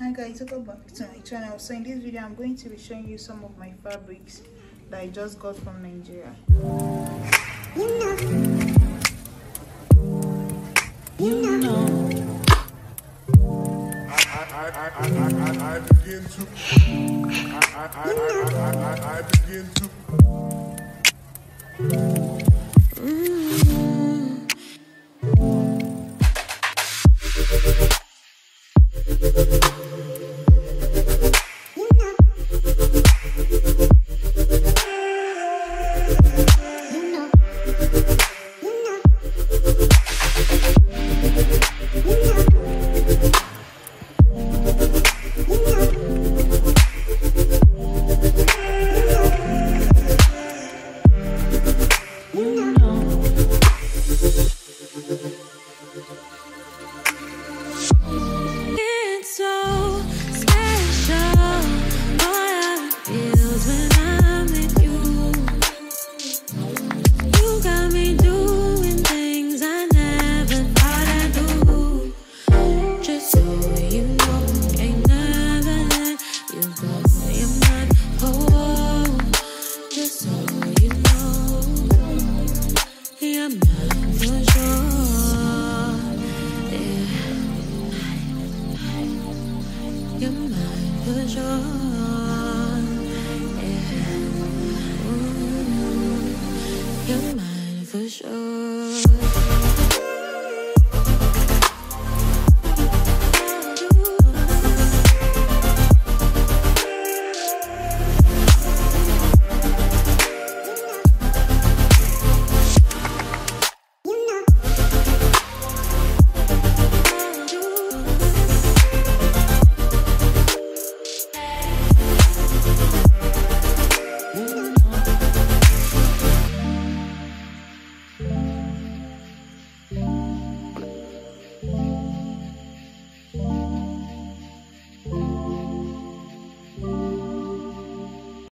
hi guys welcome back to my channel so in this video i'm going to be showing you some of my fabrics that i just got from nigeria You know. You know. I, I, I, I, I, I begin to I, I, I, I, I, I, I begin to You For sure.